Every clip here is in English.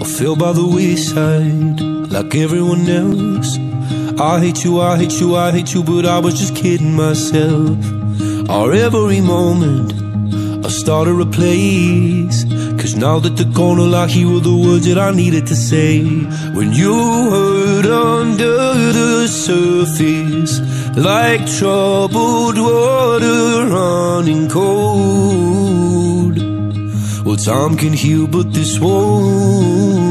I fell by the wayside like everyone else. I hate you, I hate you, I hate you, but I was just kidding myself. Our every moment, I started a place. Cause now that the corner I hear were the words that I needed to say. When you hurt under the surface, like troubled water running cold. Time can heal, but this won't.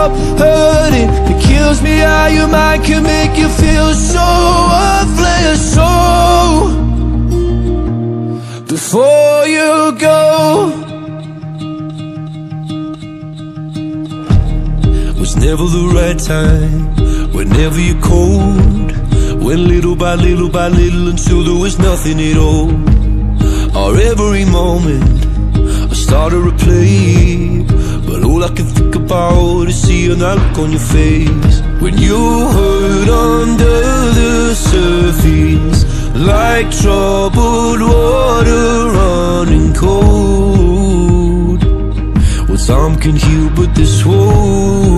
Stop hurting? It kills me how your mind can make you feel so worthless. So, before you go, was never the right time. Whenever you're cold, went little by little by little until there was nothing at all. Or every moment I started to play But all I can think about is seeing that look on your face. When you hurt under the surface Like troubled water running cold. Well, time can heal, but this won't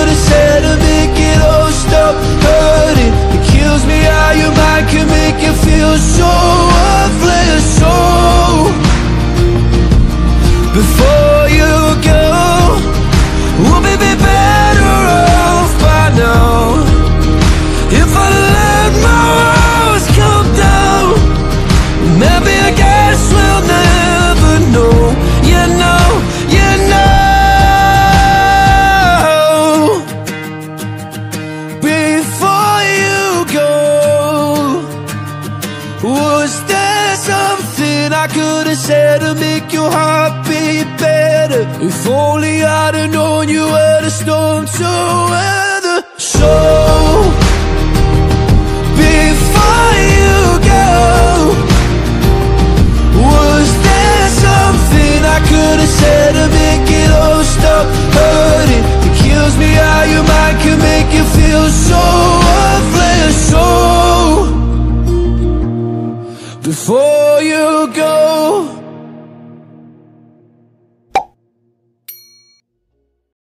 I could have said make it all stop hurting? It kills me how your mind can make you feel so Have said to make your heart beat better? If only before you go.